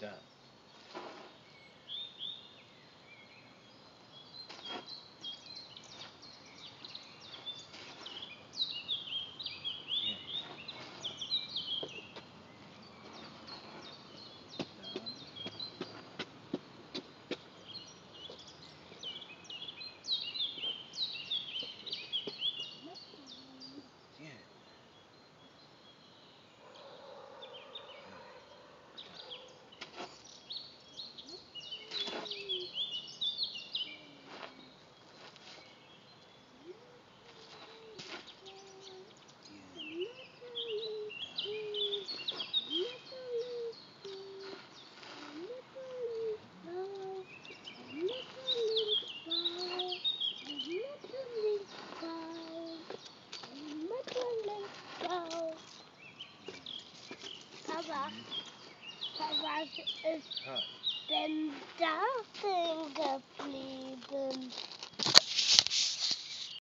done. Was ist Ja. denn da geblieben?